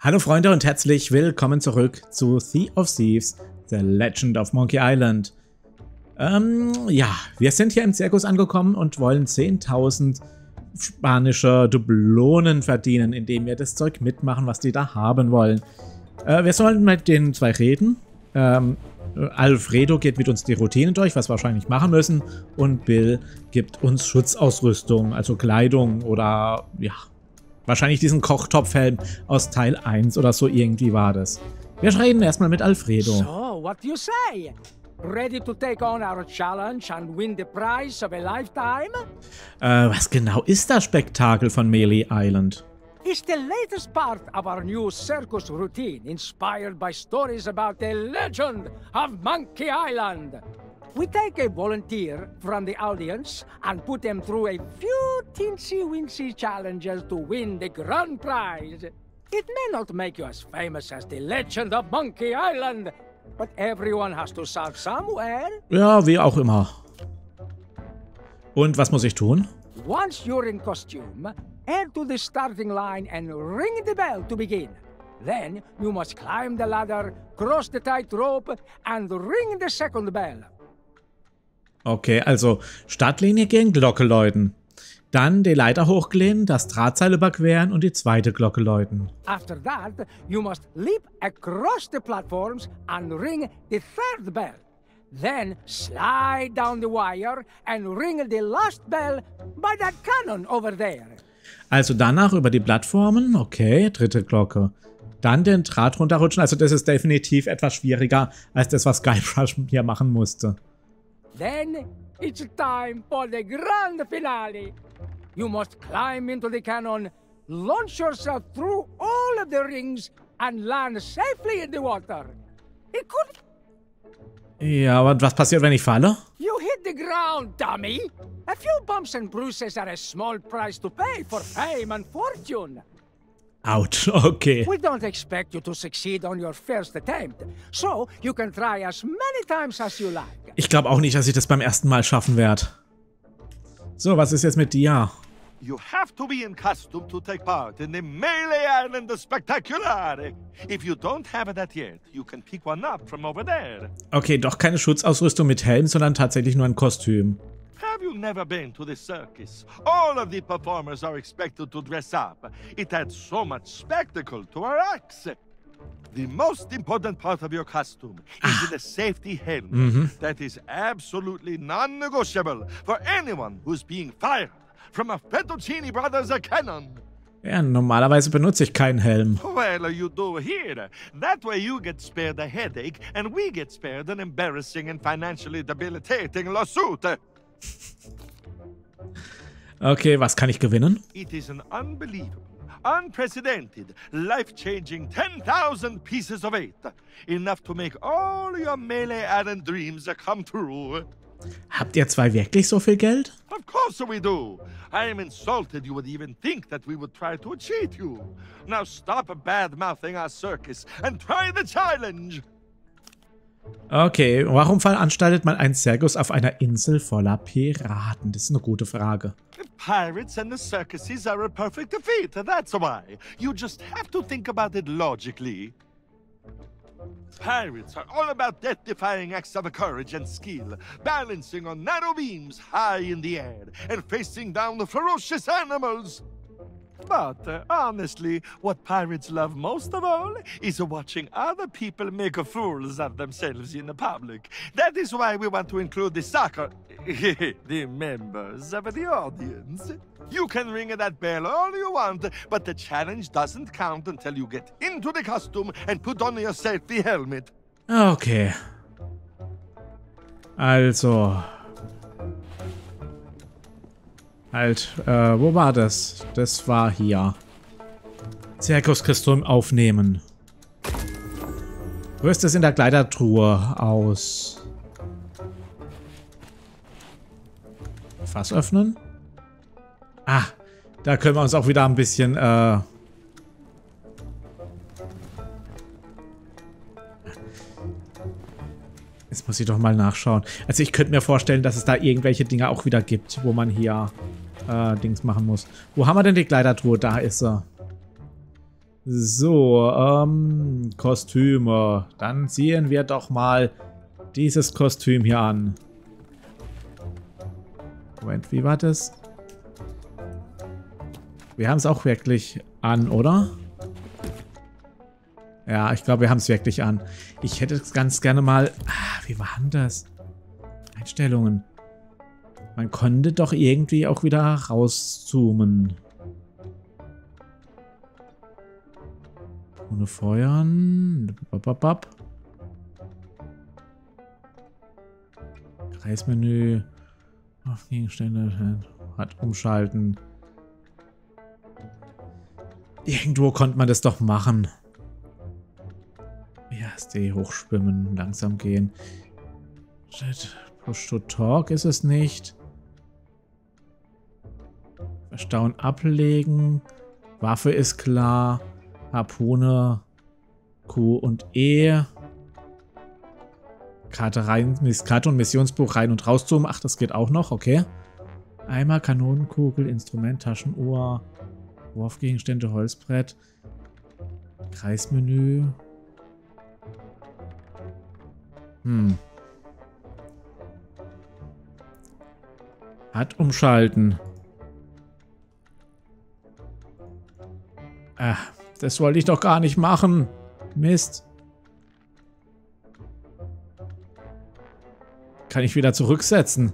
Hallo Freunde und herzlich willkommen zurück zu Sea of Thieves, The Legend of Monkey Island. Ähm, ja, wir sind hier im Zirkus angekommen und wollen 10.000 spanische Dublonen verdienen, indem wir das Zeug mitmachen, was die da haben wollen. Äh, wir sollen mit den zwei reden. Ähm, Alfredo geht mit uns die Routine durch, was wir wahrscheinlich machen müssen. Und Bill gibt uns Schutzausrüstung, also Kleidung oder ja, wahrscheinlich diesen Kochtopfhelm aus Teil 1 oder so irgendwie war das. Wir reden erstmal mit Alfredo. So, what do you say? Ready to take on our challenge and win the prize of a lifetime? Äh, was genau ist das Spektakel von Melee Island? It's the latest part of our new circus routine, inspired by stories about the legend of Monkey Island. We take a volunteer from the audience and put them through a few teensy-weensy challenges to win the grand prize. It may not make you as famous as the legend of Monkey Island, but everyone has to start somewhere. Ja, wie auch immer. Und was muss ich tun? Once you're in costume, head to the starting line and ring the bell to begin. Then you must climb the ladder, cross the tight rope, and ring the second bell. Okay, also Startlinie gehen, Glocke läuten. Dann die Leiter hochgehen, das Drahtseil überqueren und die zweite Glocke läuten. After that, you must leap across the platforms and ring the third bell. Then slide down the wire and ring the last bell by that cannon over there. Also danach über die Plattformen, okay, dritte Glocke. Dann den Draht runterrutschen, also das ist definitiv etwas schwieriger als das, was Guybrush hier machen musste. Then it's time for the grand finale. You must climb into the cannon, launch yourself through all of the rings, and land safely in the water. It could. Ja, aber was passiert, wenn ich falle? You hit the ground, dummy! A few bumps and bruises are a small price to pay for fame and fortune. Autsch, okay. We don't expect you to succeed on your first attempt, so you can try as many times as you like. Ich glaube auch nicht, dass ich das beim ersten Mal schaffen werde. So, was ist jetzt mit dir? You have to be in costume to take part in the Melee Island Spectacular. If you don't have that yet, you can pick one up from over there. Okay, doch keine Schutzausrüstung mit Helm, sondern tatsächlich nur ein Kostüm. Have you never been to the circus? All of the performers are expected to dress up. It adds so much spectacle to our acts. The most important part of your costume is ah. the safety helmet. Mm-hmm. That is absolutely non-negotiable for anyone who's being fired from a Fettuccine Brothers cannon. Ja, normalerweise benutze ich keinen Helm. Well, you do here. That way you get spared a headache, and we get spared an embarrassing and financially debilitating lawsuit. Okay, was kann ich gewinnen? It is an unbelievable, unprecedented, life-changing 10,000 pieces of eight. Enough to make all your Melee Island dreams come true. Habt ihr zwei wirklich so viel Geld? Of course we do. I am insulted you would even think that we would try to cheat you. Now stop bad-mouthing our circus and try the challenge. Okay, warum veranstaltet man einen Zirkus auf einer Insel voller Piraten? Das ist eine gute Frage. Pirates and the circuses are a perfect fit, that's why. You just have to think about it logically. Pirates are all about death-defying acts of courage and skill, balancing on narrow beams high in the air and facing down the ferocious animals. But honestly, what pirates love most of all is watching other people make fools of themselves in the public. That is why we want to include the soccer, the members of the audience. You can ring that bell all you want, but the challenge doesn't count until you get into the costume and put on your safety helmet. Okay. Also. Halt, äh, wo war das? Das war hier. Zirkuskostüm aufnehmen. Rüst es in der Kleidertruhe aus. Fass öffnen? Ah, da können wir uns auch wieder ein bisschen, äh... Jetzt muss ich doch mal nachschauen. Also ich könnte mir vorstellen, dass es da irgendwelche Dinge auch wieder gibt, wo man hier äh, Dings machen muss. Wo haben wir denn die Kleidertruhe? Da ist sie. So, ähm, Kostüme. Dann ziehen wir doch mal dieses Kostüm hier an. Moment, wie war das? Wir haben es auch wirklich an, oder? Ja, ich glaube, wir haben es wirklich an. Ich hätte es ganz gerne mal... Ah, wie war denn das? Einstellungen. Man konnte doch irgendwie auch wieder rauszoomen. Ohne Feuern. Bap, Kreismenü. Auf Gegenstände. Hat umschalten. Irgendwo konnte man das doch machen. BSD hochschwimmen, langsam gehen. Push to Talk ist es nicht. Verstauen ablegen. Waffe ist klar. Harpune. Q und E. Karte rein, Karte und Missionsbuch rein und raus zoomen. Ach, das geht auch noch, okay. Eimer, Kanonenkugel, Instrument, Taschenuhr, Wurfgegenstände, Holzbrett, Kreismenü. Hm. Hat umschalten. Ah, das wollte ich doch gar nicht machen. Mist. Kann ich wieder zurücksetzen.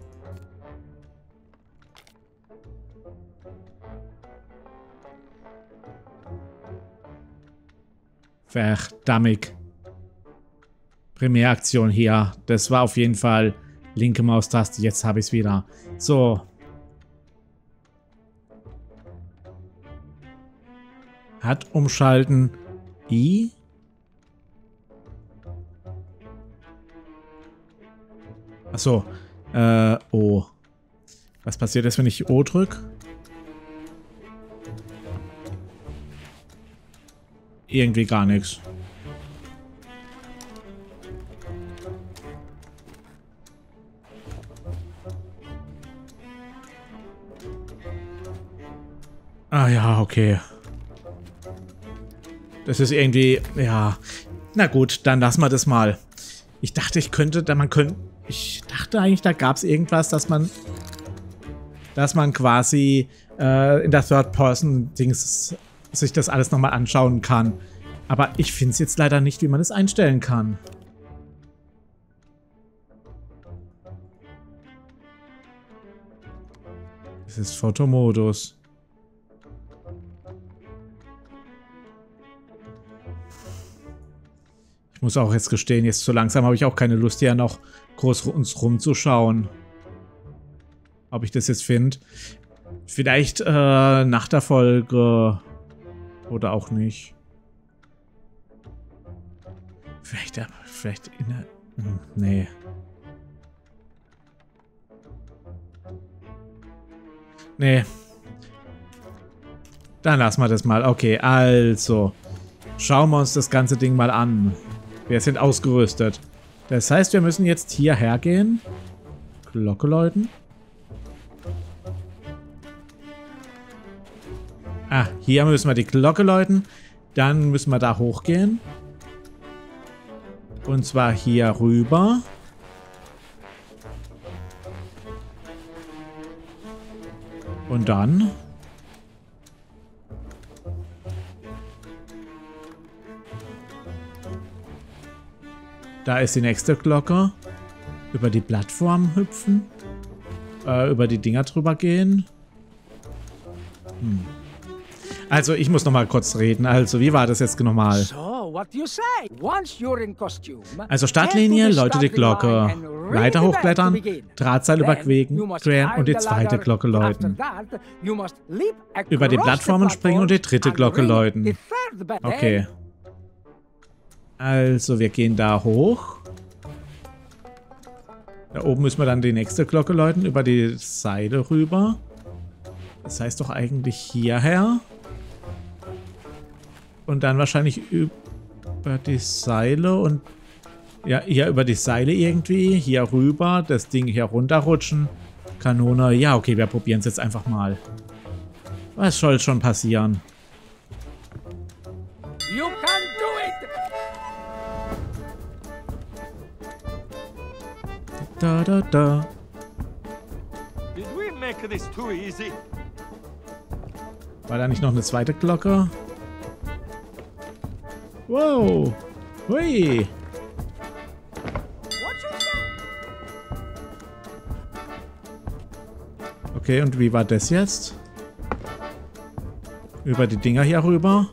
Verdammt. Primäraktion hier. Das war auf jeden Fall linke Maustaste. Jetzt habe ich es wieder. So, Hat umschalten. I. Achso. Äh, O. Was passiert jetzt, wenn ich O drücke? Irgendwie gar nichts. Ah ja, okay. Das ist irgendwie, ja. Na gut, dann lassen wir das mal. Ich dachte, ich könnte, da man könnte, ich dachte eigentlich, da gab es irgendwas, dass man, dass man quasi äh, in der Third-Person-Dings sich das alles nochmal anschauen kann. Aber ich finde es jetzt leider nicht, wie man es einstellen kann. Das ist Fotomodus. Muss auch jetzt gestehen, jetzt so langsam habe ich auch keine Lust, hier noch groß uns rumzuschauen. Ob ich das jetzt finde. Vielleicht äh, nach der Folge oder auch nicht. Vielleicht, vielleicht in der... Hm, nee. Nee. Dann lassen wir das mal. Okay, also. Schauen wir uns das ganze Ding mal an. Wir sind ausgerüstet. Das heißt, wir müssen jetzt hierher gehen. Glocke läuten. Ah, hier müssen wir die Glocke läuten. Dann müssen wir da hochgehen. Und zwar hier rüber. Und dann Da ist die nächste Glocke. Über die Plattform hüpfen. Äh, über die Dinger drüber gehen. Hm. Also, ich muss noch mal kurz reden. Also, wie war das jetzt nochmal? Also, Startlinie, läutet die Glocke. Leiter hochklettern, Drahtseil überqueren und die zweite Glocke läuten. Über die Plattformen springen und die dritte Glocke läuten. Okay. Also, wir gehen da hoch. Da oben müssen wir dann die nächste Glocke läuten, über die Seile rüber. Das heißt doch eigentlich hierher. Und dann wahrscheinlich über die Seile und... Ja, hier über die Seile irgendwie. Hier rüber, das Ding hier runterrutschen. Kanone. Ja, okay, wir probieren es jetzt einfach mal. Was soll schon passieren? Da, da, da. Did we make this too easy? War da nicht noch eine zweite Glocke? Wow. Hui. Okay, und wie war das jetzt? Über die Dinger hier rüber?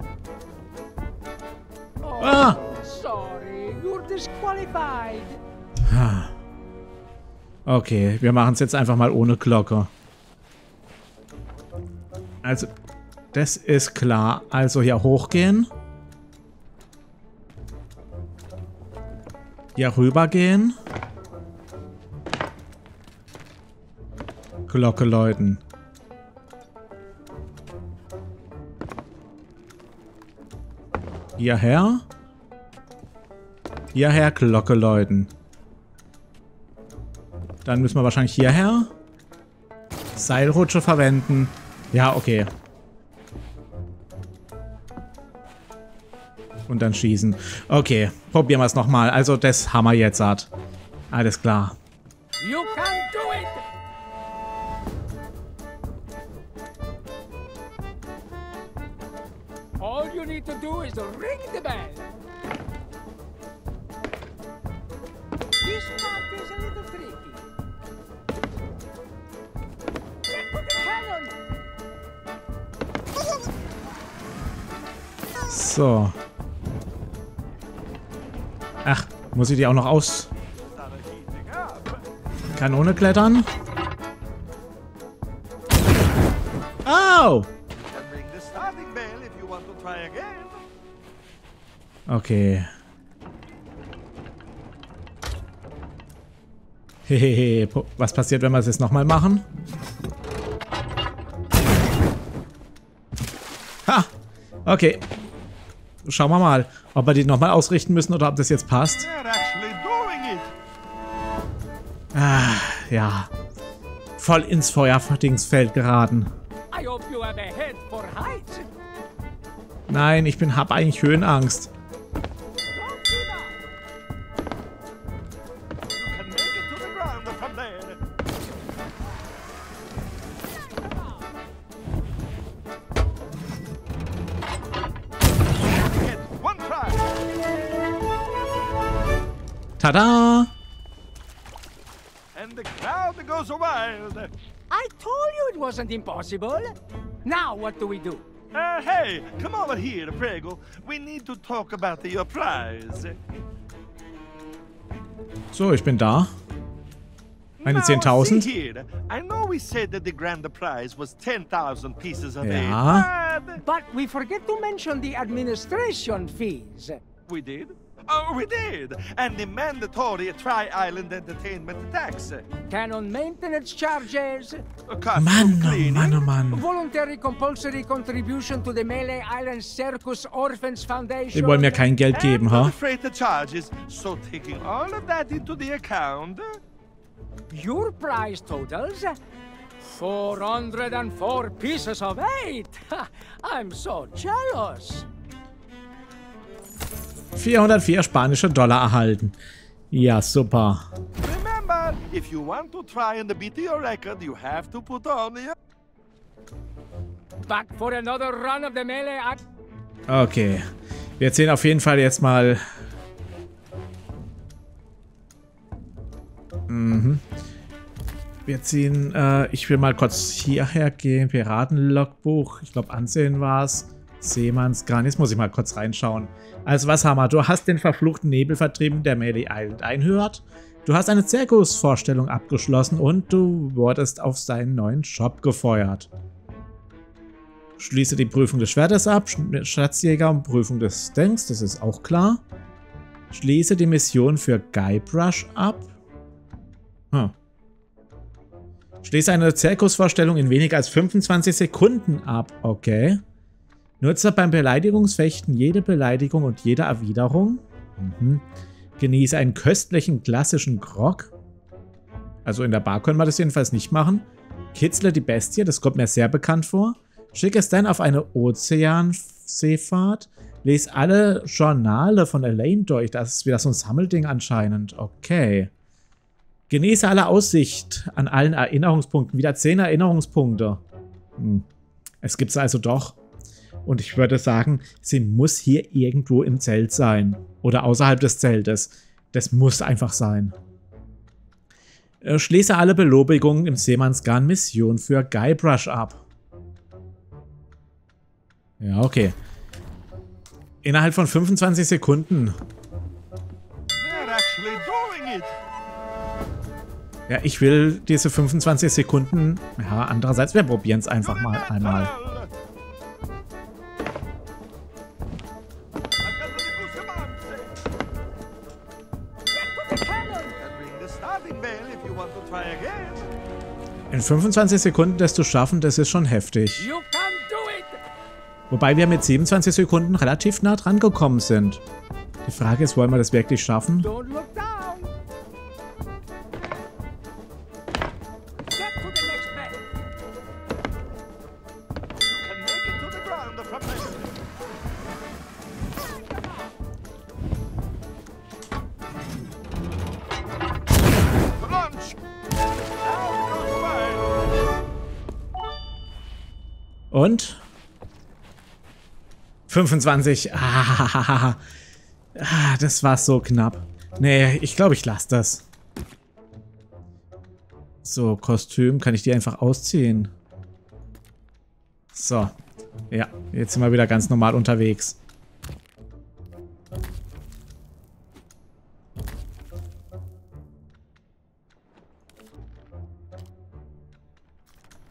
Okay, wir machen es jetzt einfach mal ohne Glocke. Also, das ist klar. Also hier hochgehen. Hier rübergehen. Glocke läuten. Hierher. Hierher Glocke läuten. Dann müssen wir wahrscheinlich hierher. Seilrutsche verwenden. Ja, okay. Und dann schießen. Okay, probieren wir es nochmal. Also das haben wir jetzt hat. Alles klar. You can do it! All you need to do is ring the bell. This part is a So. Ach, muss ich die auch noch aus. Kanone klettern? Au! Okay. Hehehe, was passiert, wenn wir es jetzt nochmal machen? Ha! Okay. Schauen wir mal, ob wir die nochmal ausrichten müssen oder ob das jetzt passt. Ah, ja. Voll ins Feuerdingsfeld geraten. Nein, ich bin hab eigentlich Höhenangst. Goes wild. I told you it wasn't impossible. Now what do we do? Uh, hey, come over here, Prego. We need to talk about your prize. So, ich bin da. Meine Now, 10.000. I know we said that the grand prize was 10,000 pieces of Ja. eight, but But we forget to mention the administration fees. we did. Oh, we did. And the mandatory Tri-Island Entertainment tax. Canon maintenance charges, costume Mann, oh cleaning. Mann, oh Mann. voluntary compulsory contribution to the Melee Island Circus Orphans Foundation. Die wollen mir kein Geld geben, and ha? the freighter charges. So taking all of that into the account. Your prize totals 404 pieces of eight. I'm so jealous. 404 spanische Dollar erhalten. Ja, super. Remember, if you want to try and beat your record, you have to put on your... Back for another run of the Melee Island. Okay. Wir ziehen auf jeden Fall jetzt mal... Mhm. Wir ziehen... Äh, ich will mal kurz hierher gehen. Piratenlogbuch. Ich glaube, Ansehen war es. Seemannsgarn. Jetzt muss ich mal kurz reinschauen. Also, was haben wir? Du hast den verfluchten Nebel vertrieben, der Melee Island einhört. Du hast eine Zirkusvorstellung abgeschlossen und du wurdest auf seinen neuen Shop gefeuert. Schließe die Prüfung des Schwertes ab, Sch- Schatzjäger und Prüfung des Denks, das ist auch klar. Schließe die Mission für Guybrush ab. Hm. Schließe eine Zirkusvorstellung in weniger als 25 Sekunden ab. Okay. Nutze beim Beleidigungsfechten jede Beleidigung und jede Erwiderung. Mhm. Genieße einen köstlichen klassischen Grog. Also in der Bar können wir das jedenfalls nicht machen. Kitzle die Bestie, das kommt mir sehr bekannt vor. Schicke Stan auf eine Ozeanseefahrt. Lese alle Journale von Elaine durch. Das ist wieder so ein Sammelding anscheinend. Okay. Genieße alle Aussicht an allen Erinnerungspunkten. Wieder 10 Erinnerungspunkte. Hm. Es gibt es also doch. Und ich würde sagen, sie muss hier irgendwo im Zelt sein. Oder außerhalb des Zeltes. Das muss einfach sein. Äh, schließe alle Belobigungen im Seemannsgarn Mission für Guybrush ab. Ja, okay. Innerhalb von 25 Sekunden. Ja, ich will diese 25 Sekunden. Ja, andererseits, wir probieren es einfach mal einmal. In 25 Sekunden das zu schaffen, das ist schon heftig. Wobei wir mit 27 Sekunden relativ nah dran gekommen sind. Die Frage ist, wollen wir das wirklich schaffen? 25. Ah, ah, das war so knapp. Nee, ich glaube, ich lasse das. So, Kostüm. Kann ich die einfach ausziehen? So. Ja, jetzt sind wir wieder ganz normal unterwegs.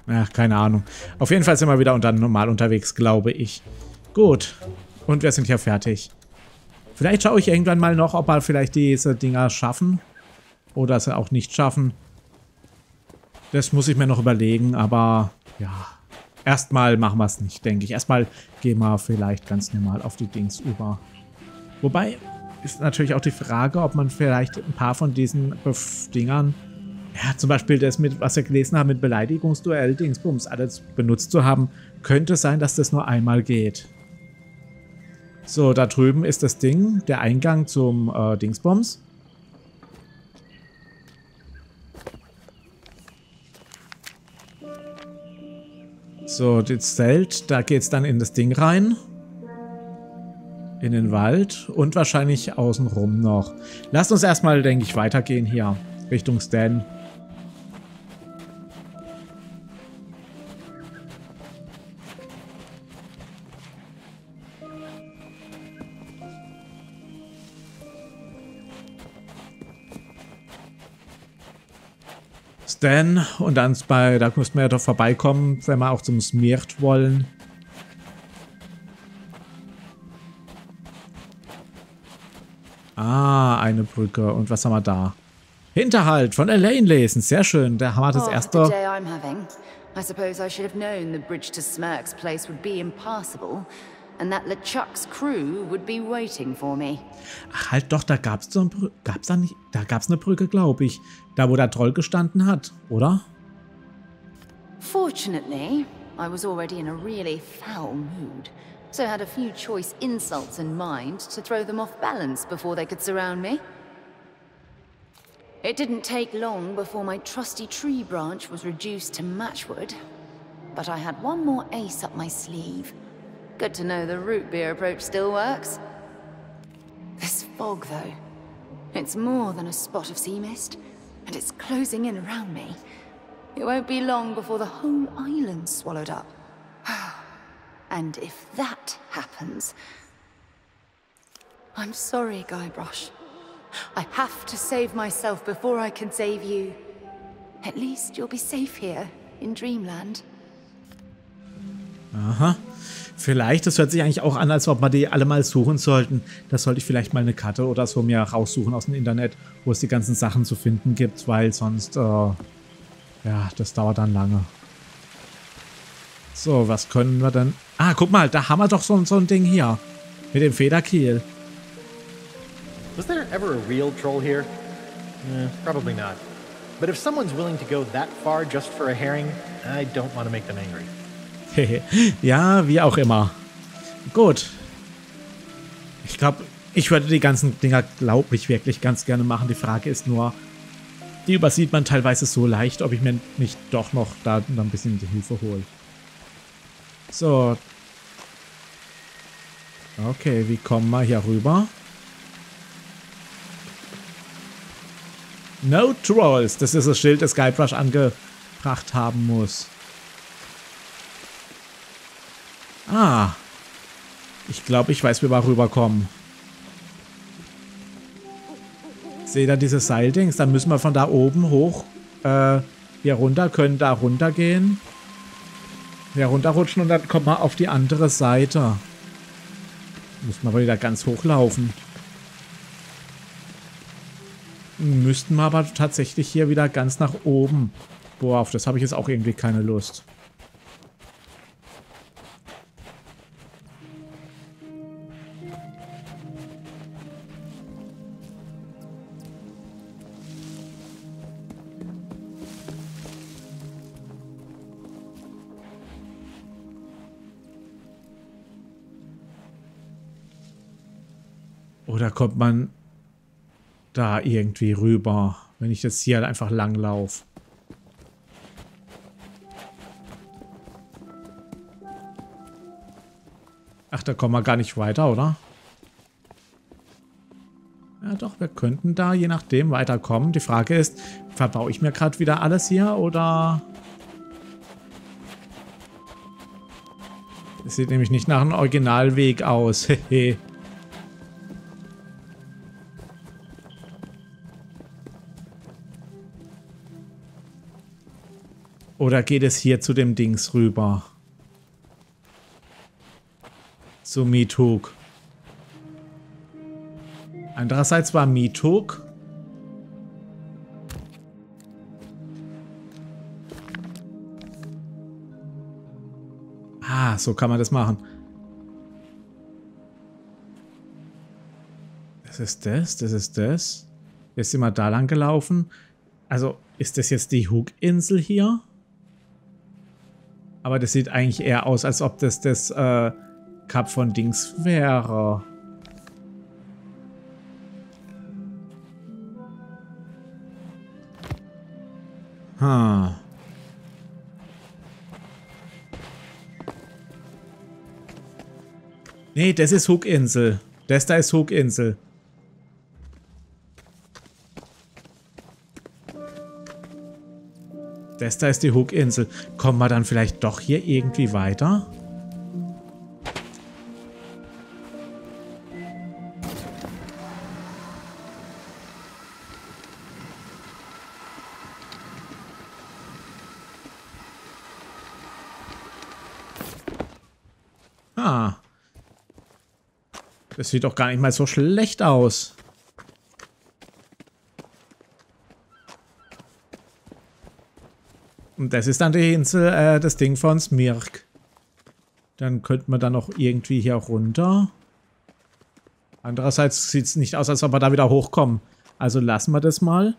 Ach, keine Ahnung. Auf jeden Fall sind wir wieder unter normal unterwegs, glaube ich. Gut. Und wir sind hier fertig. Vielleicht schaue ich irgendwann mal noch, ob wir vielleicht diese Dinger schaffen. Oder sie auch nicht schaffen. Das muss ich mir noch überlegen, aber ja. Erstmal machen wir es nicht, denke ich. Erstmal gehen wir vielleicht ganz normal auf die Dings über. Wobei ist natürlich auch die Frage, ob man vielleicht ein paar von diesen Dingern ja, zum Beispiel das mit, was wir gelesen haben, mit Beleidigungsduell, Dingsbums, alles benutzt zu haben, könnte sein, dass das nur einmal geht. So, da drüben ist das Ding, der Eingang zum äh, Dingsbums. So, das Zelt, da geht es dann in das Ding rein. In den Wald und wahrscheinlich außenrum noch. Lasst uns erstmal, denke ich, weitergehen hier. Richtung Stan. Stan und dann bei, da müssten wir ja doch vorbeikommen, wenn wir auch zum Smirt wollen. Ah, eine Brücke. Und was haben wir da? Hinterhalt von Elaine lesen. Sehr schön. Da haben wir das oh, erste. Oh, I suppose I should have known the bridge to Smirk's place would be impassable and that LeChuck's crew would be waiting for me. Ach, halt doch, da gab's so gab's da nicht, da gab's eine Brücke, glaube ich, da wo der Troll gestanden hat, oder? Fortunately, I was already in a really foul mood, so I had a few choice insults in mind to throw them off balance before they could surround me. It didn't take long before my trusty tree branch was reduced to matchwood, but I had one more ace up my sleeve. Good to know the root beer approach still works. This fog, though. It's more than a spot of sea mist, and it's closing in around me. It won't be long before the whole island's swallowed up. and if that happens... I'm sorry, Guybrush. I have to save myself before I can save you. At least you'll be safe here, in Dreamland. Aha. Vielleicht, das hört sich eigentlich auch an, als ob wir die alle mal suchen sollten. Da sollte ich vielleicht mal eine Karte oder so mir raussuchen aus dem Internet, wo es die ganzen Sachen zu finden gibt, weil sonst, äh, ja, das dauert dann lange. So, was können wir denn? Ah, guck mal, da haben wir doch so, so ein Ding hier. Mit dem Federkiel. Was there ever a real troll here? Eh, probably not. But if someone's willing to go that far just for a herring, I don't want to make them angry. ja, wie auch immer. Gut. Ich glaube, ich würde die ganzen Dinger, glaube ich, wirklich ganz gerne machen. Die Frage ist nur, die übersieht man teilweise so leicht, ob ich mir nicht doch noch da ein bisschen die Hilfe hole. So. Okay, wie kommen wir hier rüber? No Trolls. Das ist das Schild, das Guybrush angebracht haben muss. Ah. Ich glaube, ich weiß, wie wir rüberkommen. Seht ihr diese Seildings? Dann müssen wir von da oben hoch äh, hier runter, können da runtergehen. Hier runterrutschen und dann kommen wir auf die andere Seite. Müssen wir aber wieder ganz hochlaufen. Müssten wir aber tatsächlich hier wieder ganz nach oben. Boah, auf das habe ich jetzt auch irgendwie keine Lust. Oder kommt man da irgendwie rüber, wenn ich jetzt hier einfach lang laufe? Ach, da kommen wir gar nicht weiter, oder? Ja doch, wir könnten da je nachdem weiterkommen. Die Frage ist, verbaue ich mir gerade wieder alles hier oder... Es sieht nämlich nicht nach einem Originalweg aus. Hehe. Oder geht es hier zu dem Dings rüber? Zu Miethook. Andererseits war Miethook... Ah, so kann man das machen. Das ist das, das ist das. Jetzt sind wir da lang gelaufen. Also, ist das jetzt die Hook-Insel hier? Aber das sieht eigentlich eher aus, als ob das das äh, Cup von Dings wäre. Hm. Nee, das ist Hook-Insel. Das da ist Hook-Insel. Das da ist die Hook-Insel. Kommen wir dann vielleicht doch hier irgendwie weiter? Ah. Das sieht doch gar nicht mal so schlecht aus. Das ist dann die Insel, äh, das Ding von Smirk. Dann könnte man dann noch irgendwie hier runter. Andererseits sieht es nicht aus, als ob wir da wieder hochkommen. Also lassen wir das mal.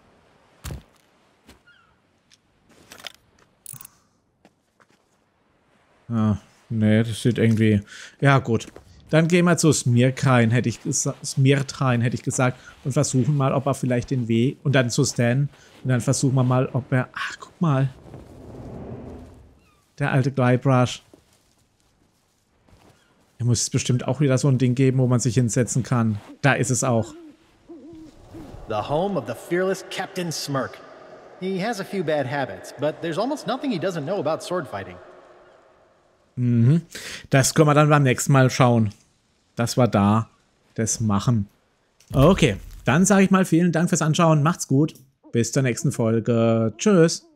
Ah, nee, das sieht irgendwie... Ja, gut. Dann gehen wir zu Smirk rein, hätte ich gesagt. Smirt rein, hätte ich gesagt. Und versuchen mal, ob er vielleicht den Weg... Und dann zu Stan. Und dann versuchen wir mal, ob er... Ach, guck mal. Der alte Guybrush. Er muss es bestimmt auch wieder so ein Ding geben, wo man sich hinsetzen kann. Da ist es auch. The home of the fearless Captain Smirk. He has a few bad habits, but there's almost nothing he doesn't know about sword fighting. Mhm. Das können wir dann beim nächsten Mal schauen. Das war da. Das machen. Okay, dann sage ich mal vielen Dank fürs Anschauen. Macht's gut. Bis zur nächsten Folge. Tschüss.